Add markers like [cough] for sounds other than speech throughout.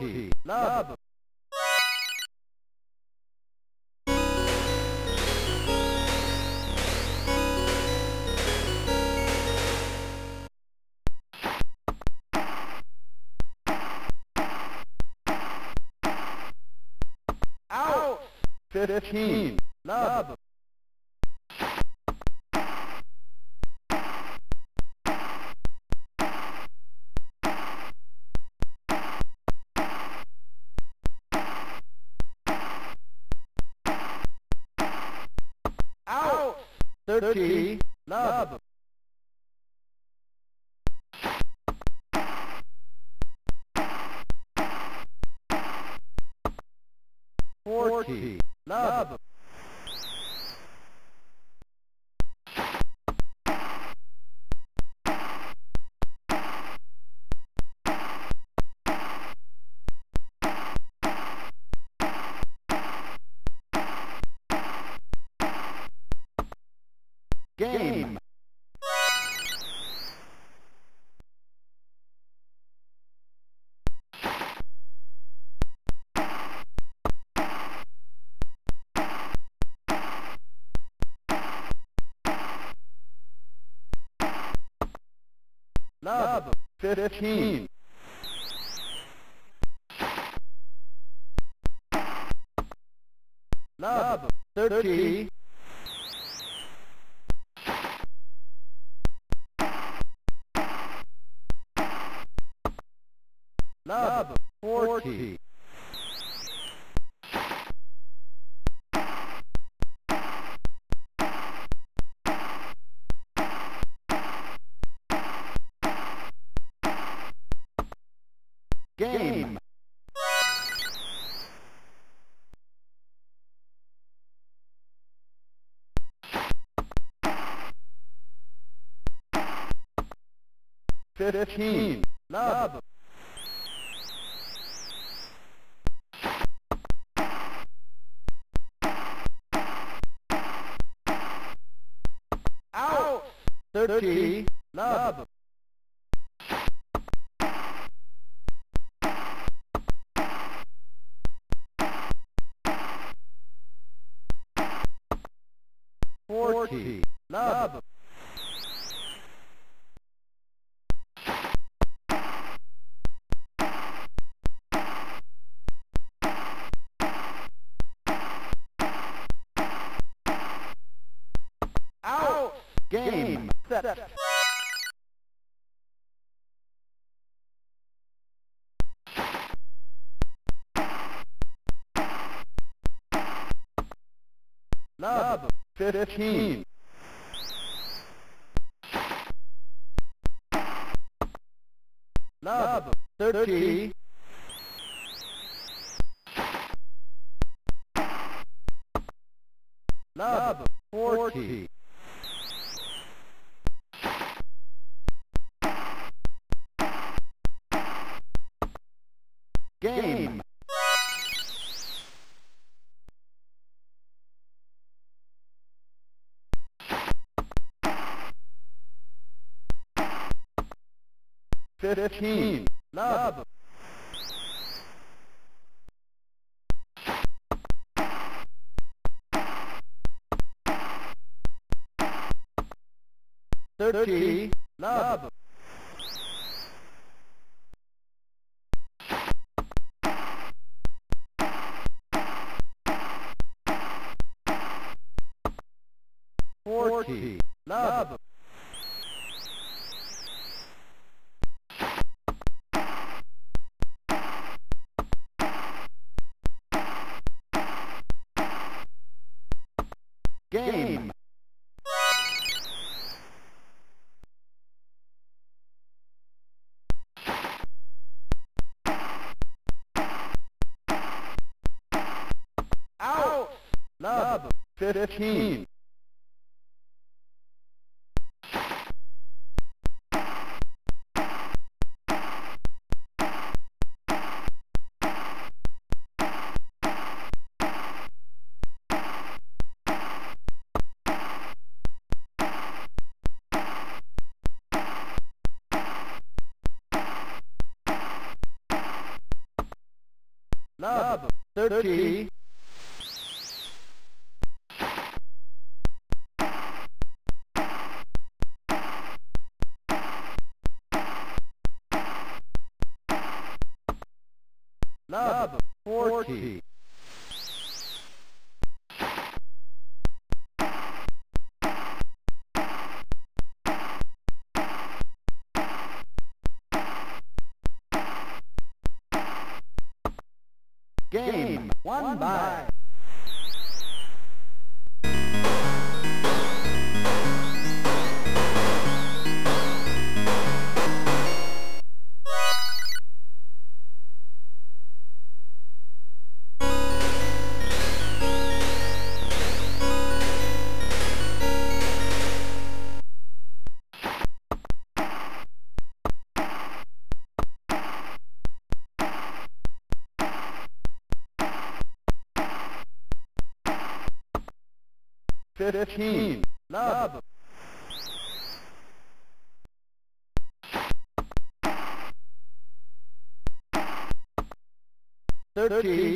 Love. Out. Fifteen. Love. Thirty. Love. Forty. Love. 15. Love, 13. 15. Love, 30. 30, love. love. Fifteen. Thirty,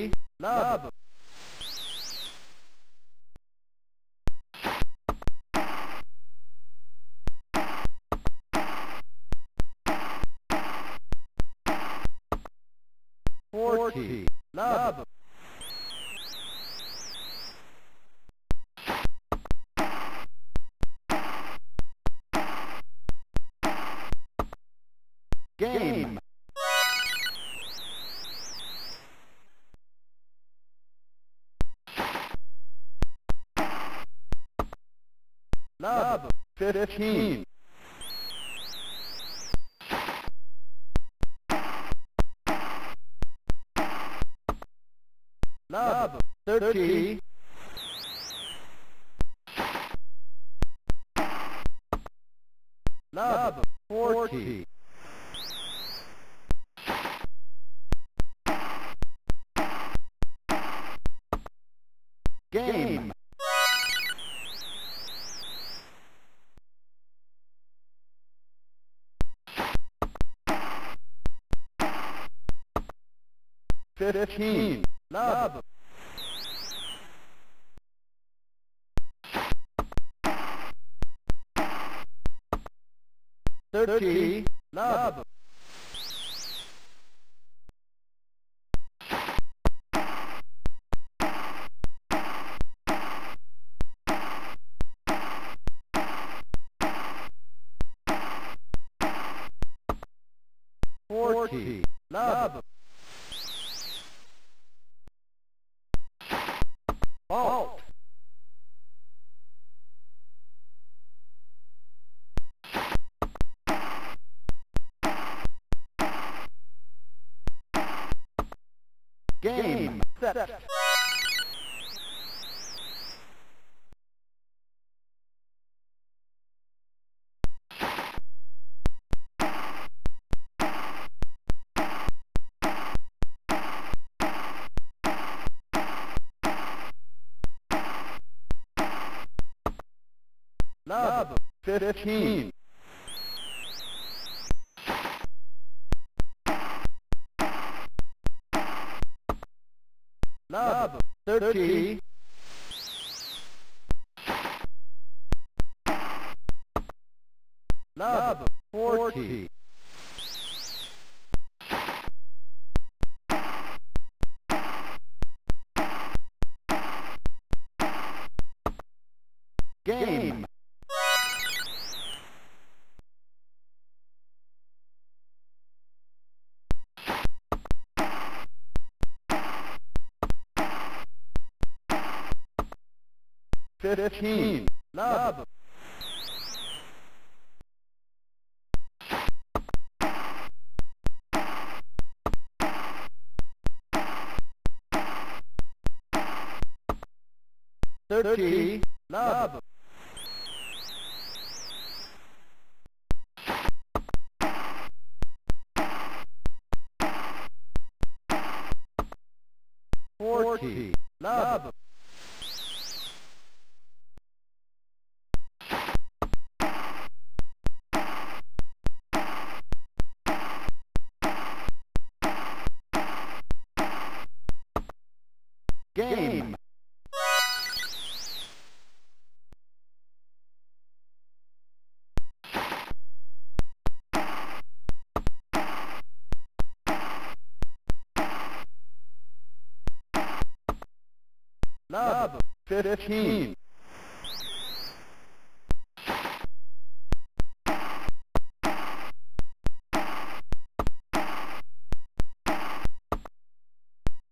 Love 15. Number 30. Number 40. Fifteen. Love. Thirty. Love. Forty. Love. Fault. Set. Love. Fifteen. 30. Love, 40. 30 love 15.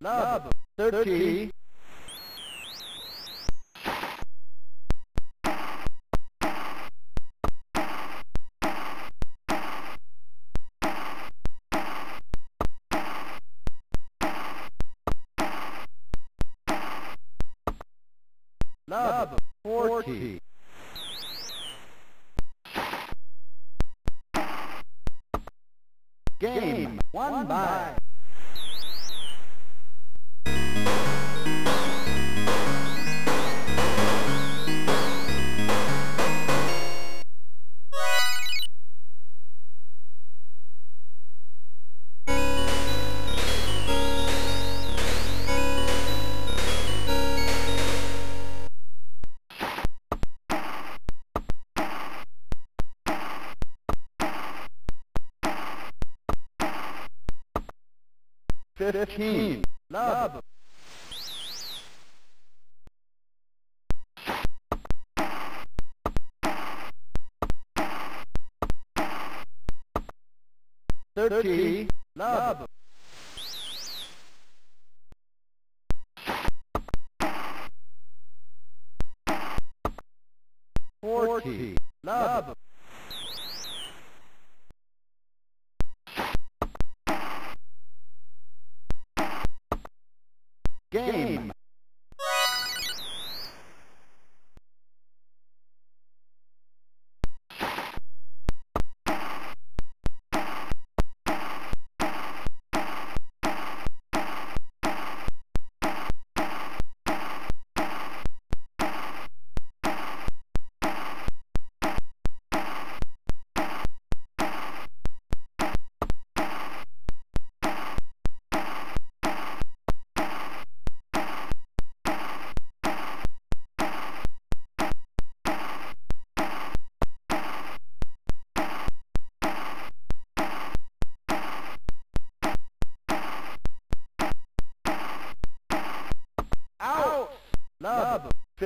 Love, 13. Fifteen.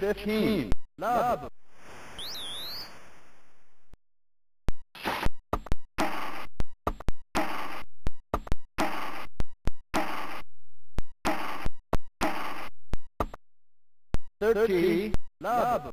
15. [laughs] Love. Thirty. Love.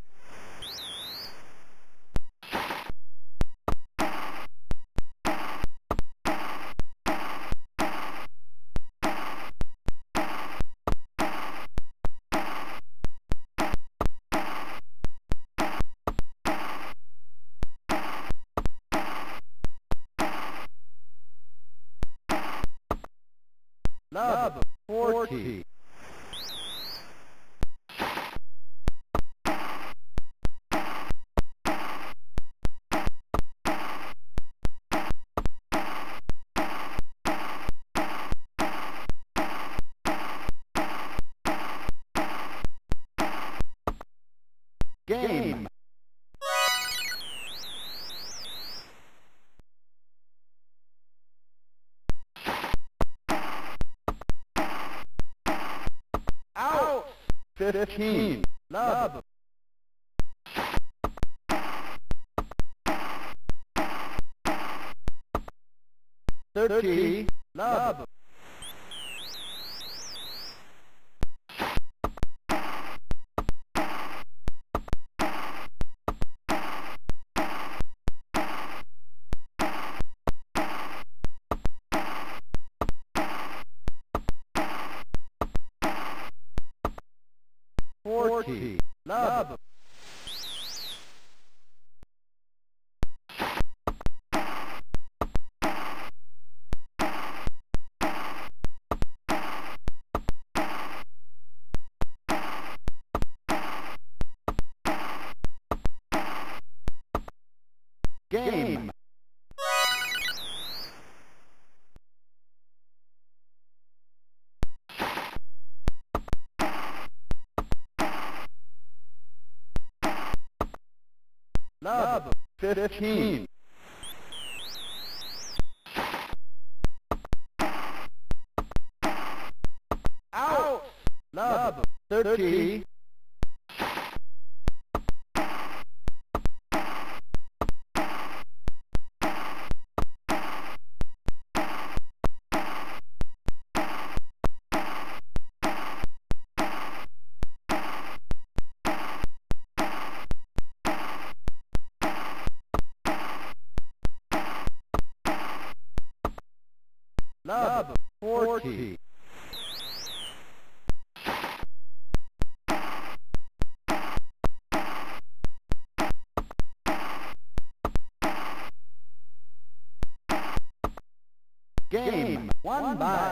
15. Love. Love, 13 one by.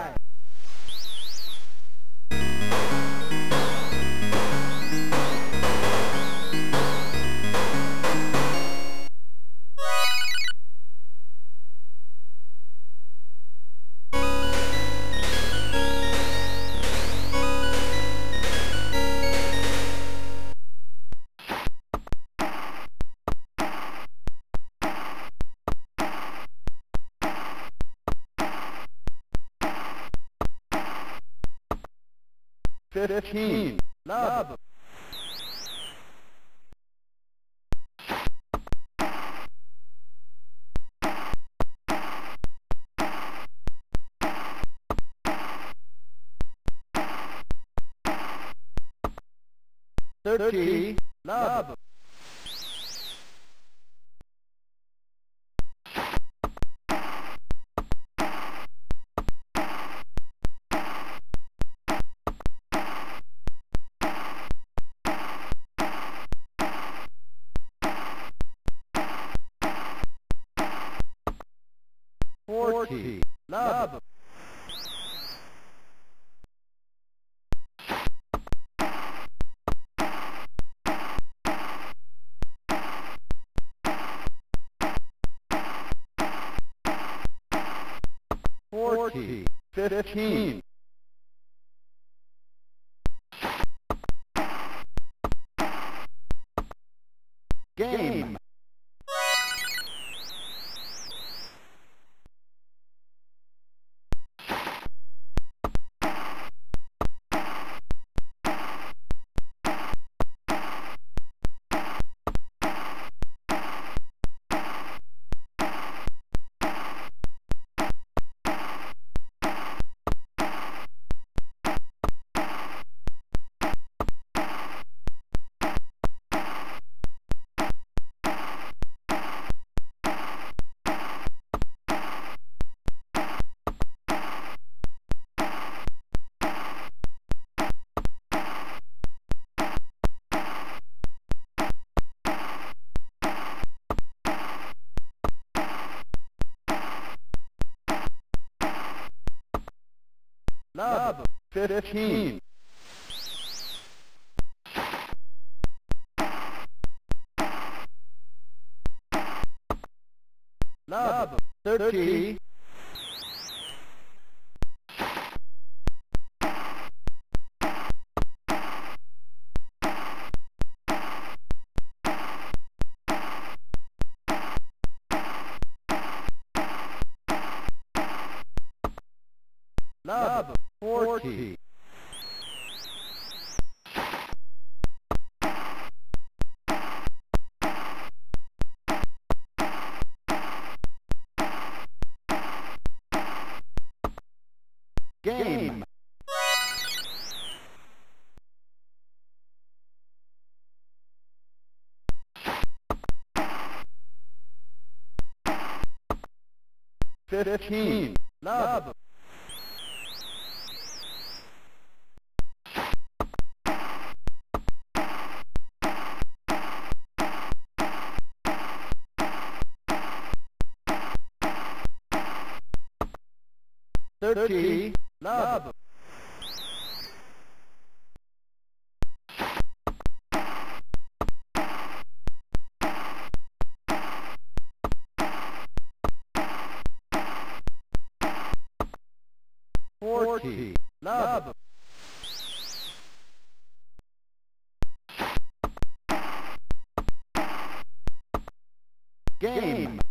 15. Fifteen. 15, 9,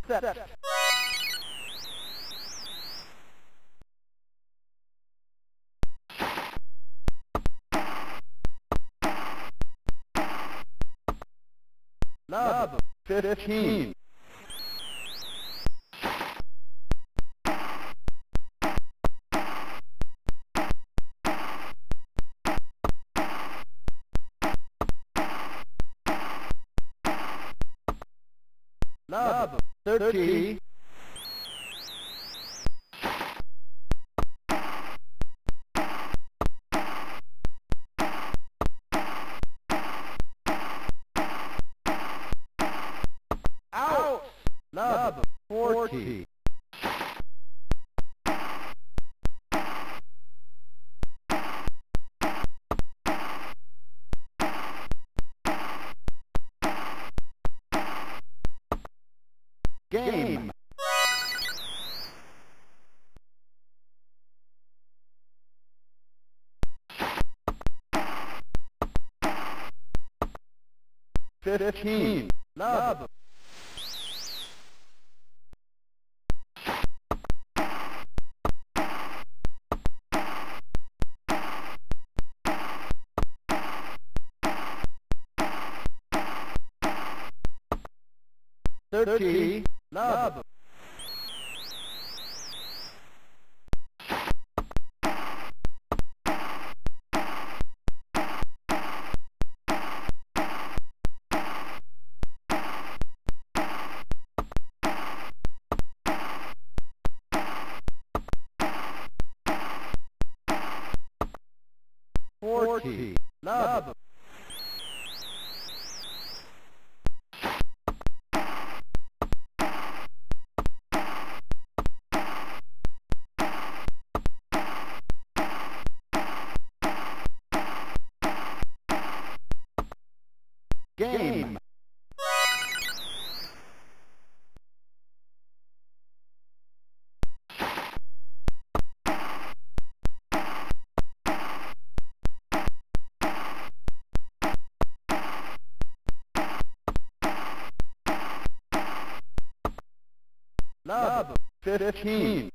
set. Love, 15. Fifteen. Love. Thirty. Love. 15.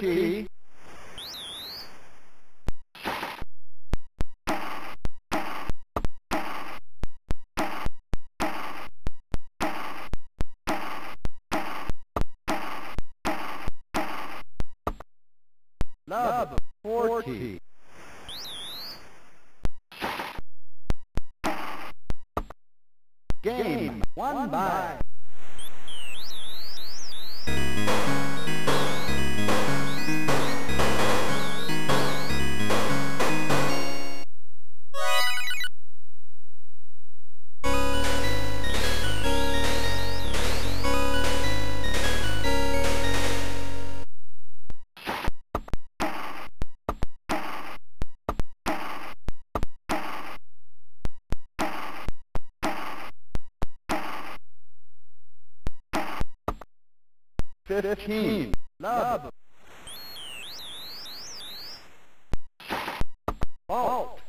Thirty. 15. Love. Fault.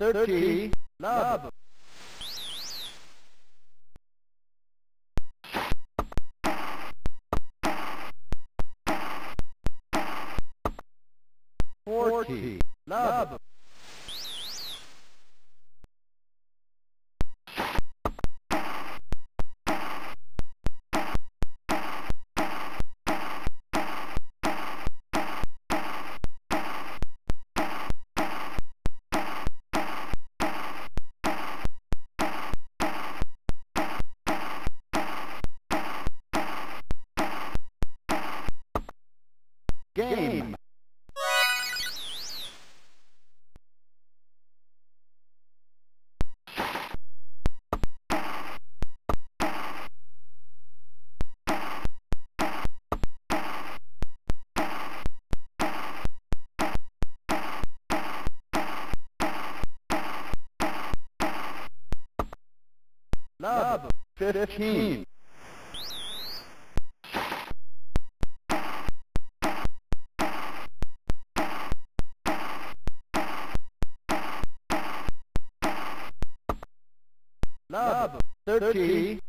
Thirty. Love. 15. Love, thirteen.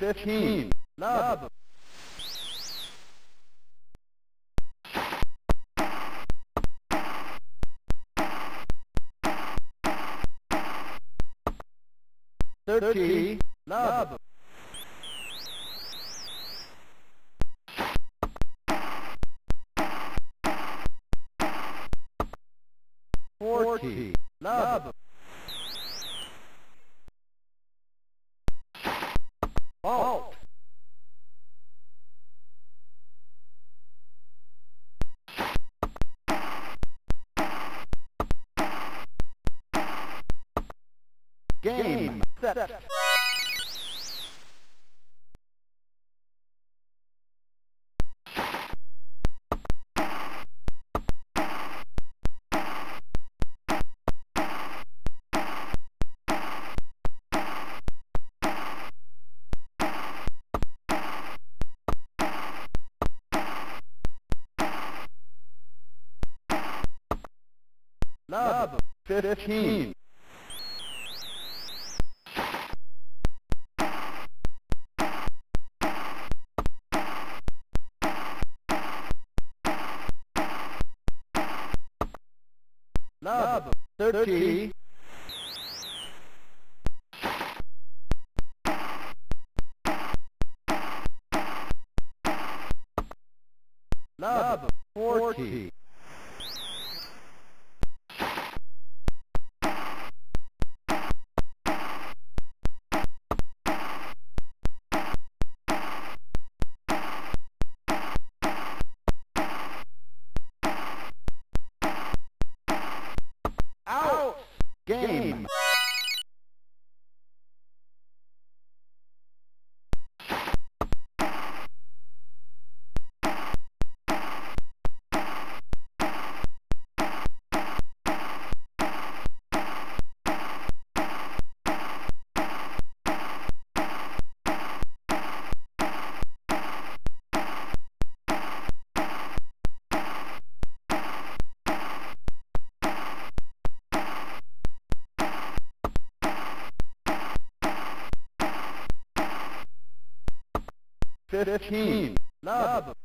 15. accept. Love, 15. Fifteen. Love.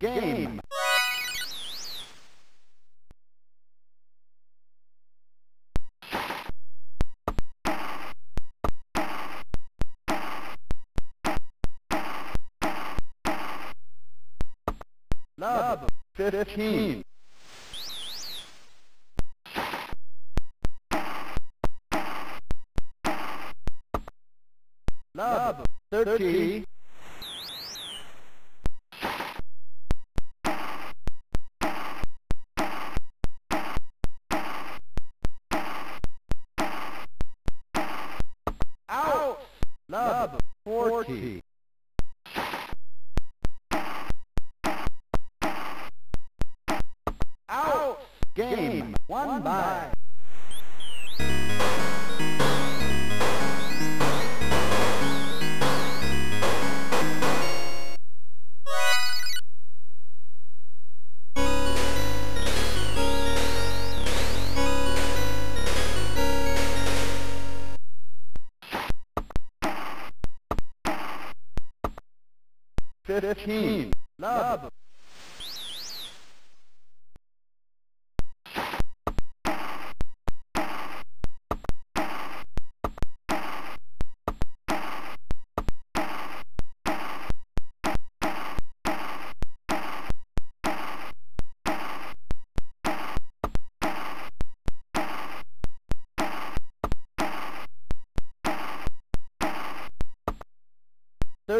Game. Love 15. Love 30.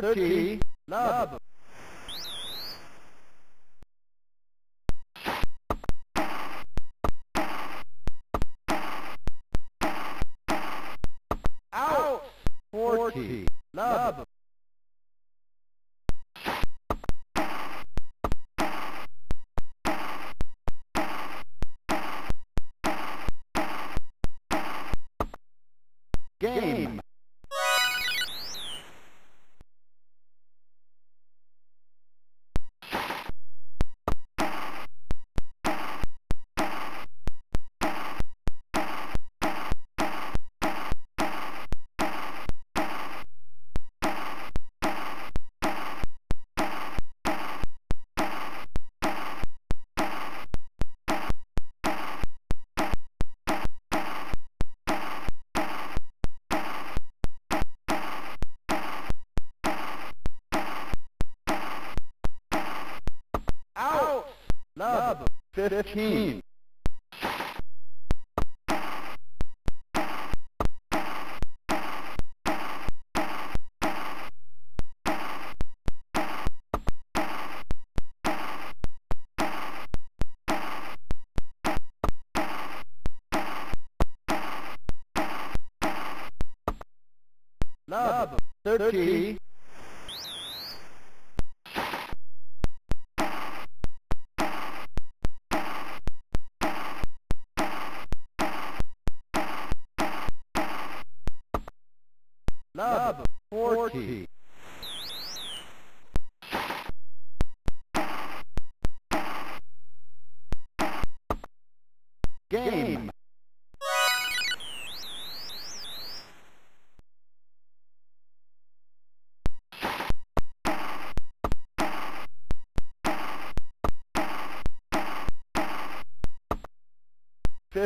30, 30 love. love. 15. Love, 30. 30.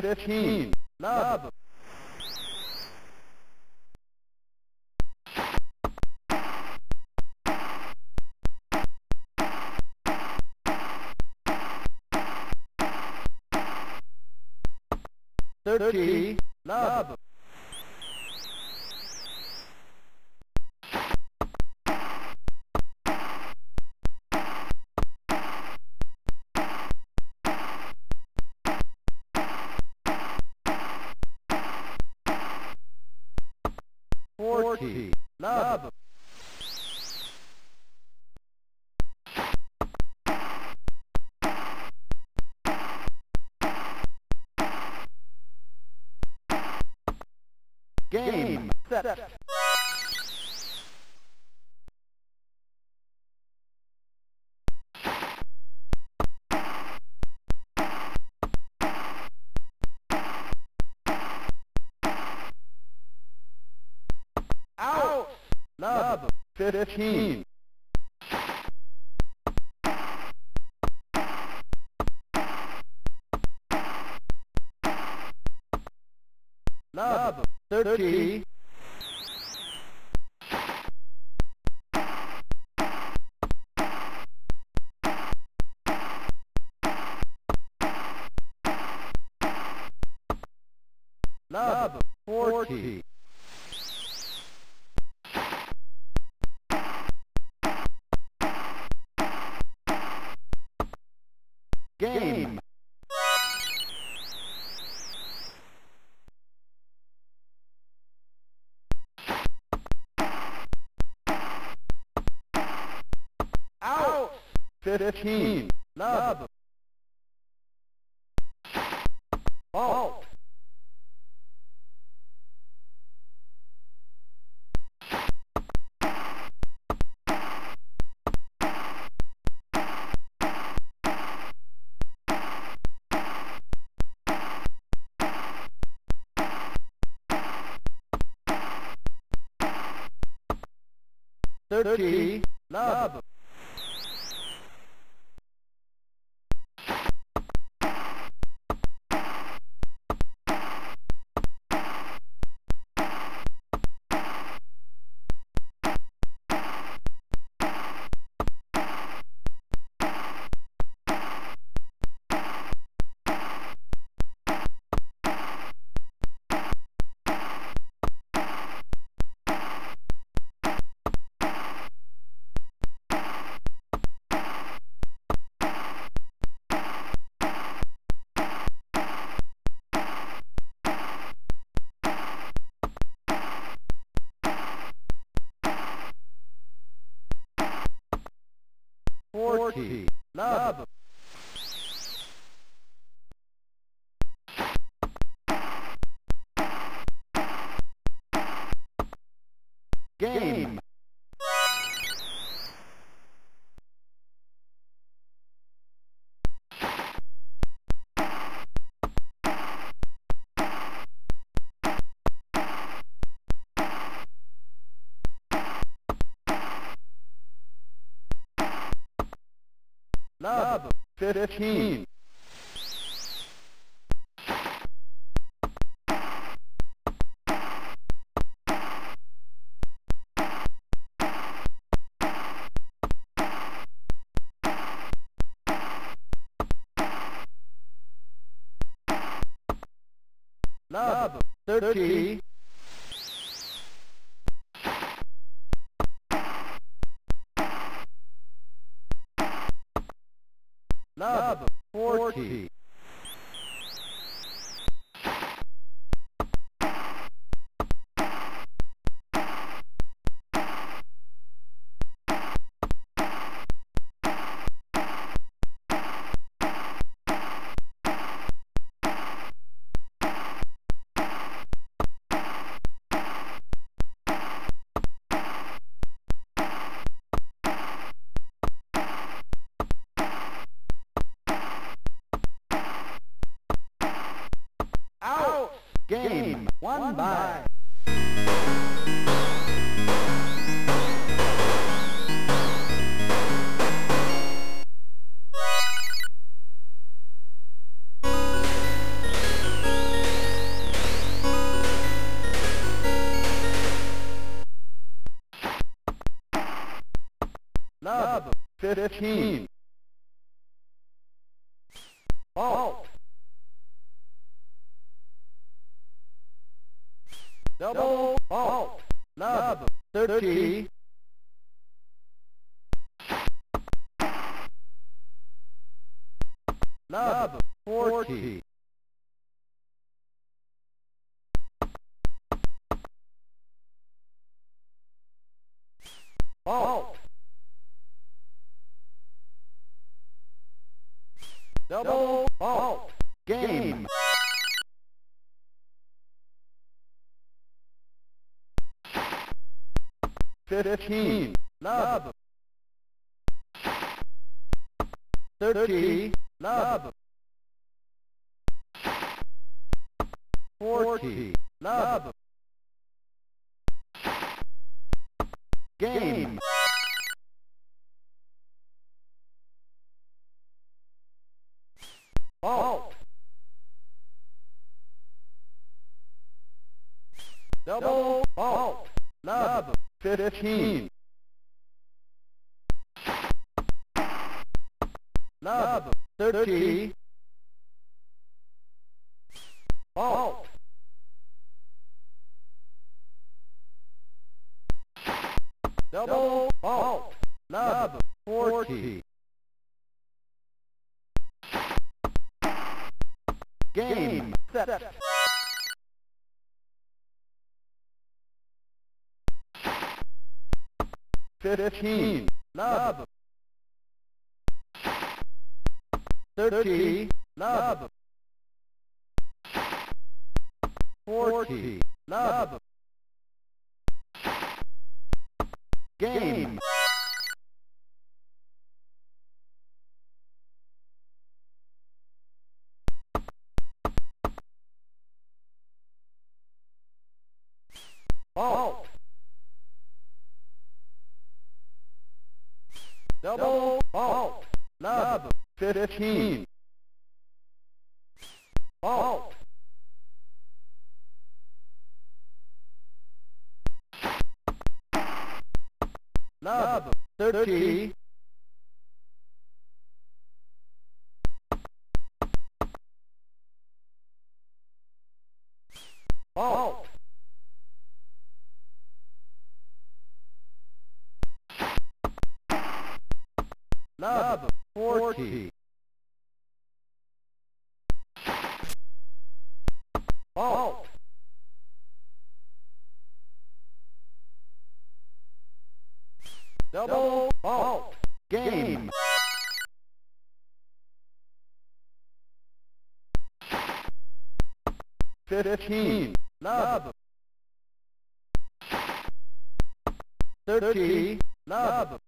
15. Love. Thirty. Forty. Love. 15. Love, 30. Թերքին, լավ Game. Love. Fifteen. 30, Game one by. Love, 15. Double fault. Love. Fifteen. Love. Thirty. Fault. 15, 11, 13, Love. Forty. Love. 15. Halt. Lab 30. Halt. Lab 40. 15, love. 30, love.